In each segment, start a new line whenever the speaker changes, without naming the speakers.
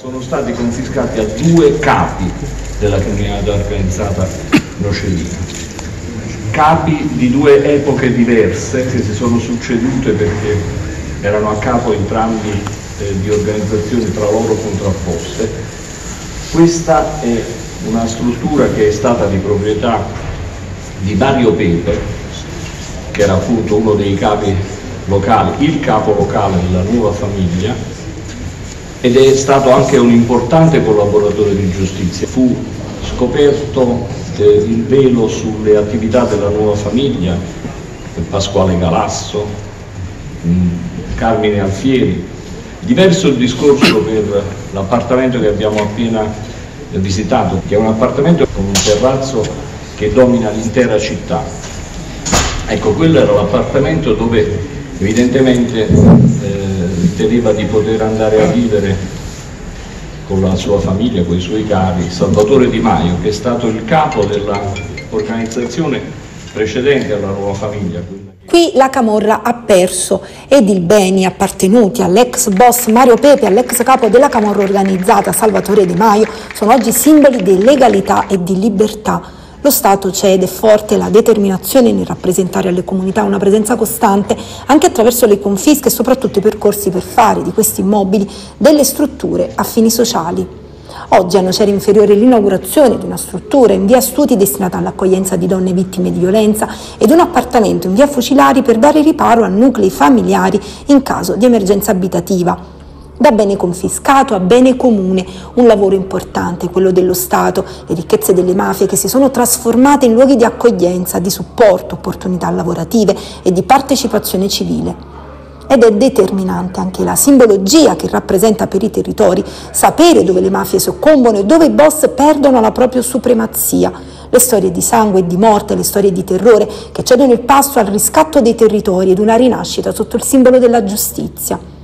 sono stati confiscati a due capi della criminalità organizzata nocerina. Capi di due epoche diverse che si sono succedute perché erano a capo entrambi eh, di organizzazioni tra loro contrapposte. Questa è una struttura che è stata di proprietà di Mario Pepe, che era appunto uno dei capi locali, il capo locale della nuova famiglia, ed è stato anche un importante collaboratore di giustizia. Fu scoperto eh, il velo sulle attività della nuova famiglia, Pasquale Galasso, mm, Carmine Alfieri. Diverso il discorso per l'appartamento che abbiamo appena visitato, che è un appartamento con un terrazzo che domina l'intera città. Ecco, quello era l'appartamento dove evidentemente eh, riteneva di poter andare a vivere con la sua famiglia, con i suoi cari, Salvatore Di Maio, che è stato il capo dell'organizzazione precedente alla nuova famiglia.
Qui la Camorra ha perso ed i beni appartenuti all'ex boss Mario Pepe, all'ex capo della Camorra organizzata Salvatore Di Maio, sono oggi simboli di legalità e di libertà lo Stato cede forte la determinazione nel rappresentare alle comunità una presenza costante anche attraverso le confische e soprattutto i percorsi per fare di questi immobili delle strutture a fini sociali. Oggi a Nocera Inferiore l'inaugurazione di una struttura in via Studi destinata all'accoglienza di donne vittime di violenza ed un appartamento in via Fucilari per dare riparo a nuclei familiari in caso di emergenza abitativa da bene confiscato a bene comune, un lavoro importante, quello dello Stato, le ricchezze delle mafie che si sono trasformate in luoghi di accoglienza, di supporto, opportunità lavorative e di partecipazione civile. Ed è determinante anche la simbologia che rappresenta per i territori sapere dove le mafie soccombono e dove i boss perdono la propria supremazia. Le storie di sangue e di morte, le storie di terrore che cedono il passo al riscatto dei territori ed una rinascita sotto il simbolo della giustizia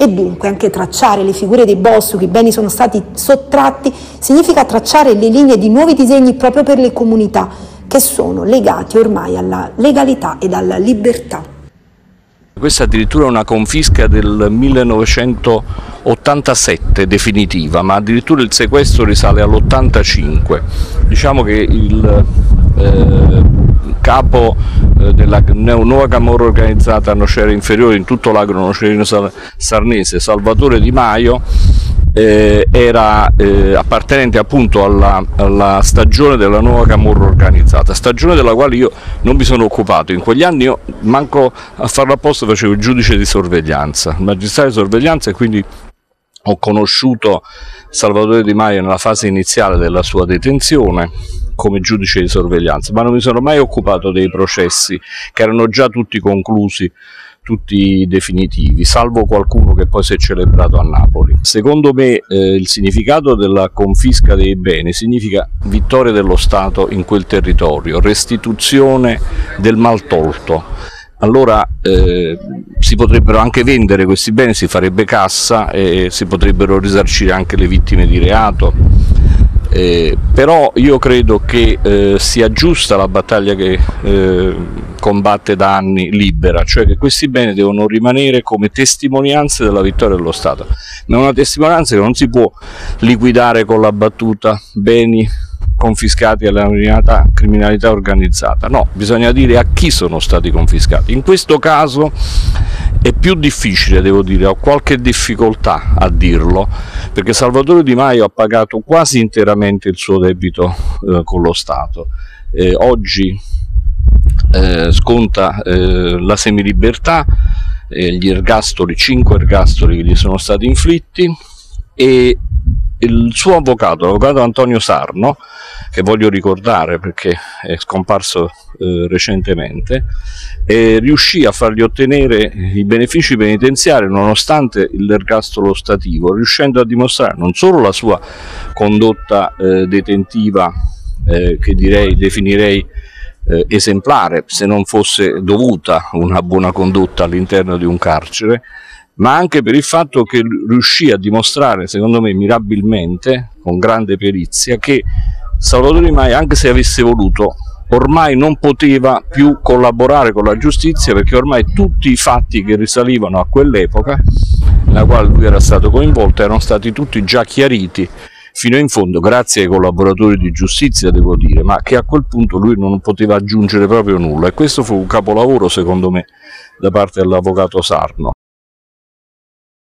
e dunque anche tracciare le figure dei boss cui i beni sono stati sottratti significa tracciare le linee di nuovi disegni proprio per le comunità che sono legati ormai alla legalità ed alla libertà.
Questa è addirittura una confisca del 1987 definitiva, ma addirittura il sequestro risale all'85. Diciamo che il eh, capo della nuova camorra organizzata a Nocera Inferiore in tutto l'agro nocerino sarnese, Salvatore Di Maio, eh, era eh, appartenente appunto alla, alla, stagione della nuova camorra organizzata, stagione della quale io non mi sono occupato, in quegli anni io manco a farlo apposta facevo il giudice di sorveglianza, magistrato di sorveglianza e quindi ho conosciuto Salvatore Di Maio nella fase iniziale della sua detenzione come giudice di sorveglianza, ma non mi sono mai occupato dei processi che erano già tutti conclusi, tutti definitivi, salvo qualcuno che poi si è celebrato a Napoli. Secondo me eh, il significato della confisca dei beni significa vittoria dello Stato in quel territorio, restituzione del maltolto allora eh, si potrebbero anche vendere questi beni, si farebbe cassa e si potrebbero risarcire anche le vittime di reato. Eh, però io credo che eh, sia giusta la battaglia che eh, combatte da anni libera, cioè che questi beni devono rimanere come testimonianze della vittoria dello Stato, ma una testimonianza che non si può liquidare con la battuta beni confiscati alla criminalità, organizzata, no, bisogna dire a chi sono stati confiscati. In questo caso è più difficile, devo dire, ho qualche difficoltà a dirlo, perché Salvatore Di Maio ha pagato quasi interamente il suo debito eh, con lo Stato. Eh, oggi eh, sconta eh, la semilibertà, eh, gli ergastoli, cinque ergastoli che gli sono stati inflitti e il suo avvocato, l'avvocato Antonio Sarno, che voglio ricordare perché è scomparso eh, recentemente, eh, riuscì a fargli ottenere i benefici penitenziari nonostante l'ergastolo stativo, riuscendo a dimostrare non solo la sua condotta eh, detentiva, eh, che direi, definirei eh, esemplare, se non fosse dovuta una buona condotta all'interno di un carcere, ma anche per il fatto che riuscì a dimostrare, secondo me mirabilmente, con grande perizia, che Salvatore Di Maio, anche se avesse voluto, ormai non poteva più collaborare con la giustizia perché ormai tutti i fatti che risalivano a quell'epoca, nella quale lui era stato coinvolto, erano stati tutti già chiariti fino in fondo, grazie ai collaboratori di giustizia devo dire, ma che a quel punto lui non poteva aggiungere proprio nulla e questo fu un capolavoro secondo me da parte dell'avvocato Sarno.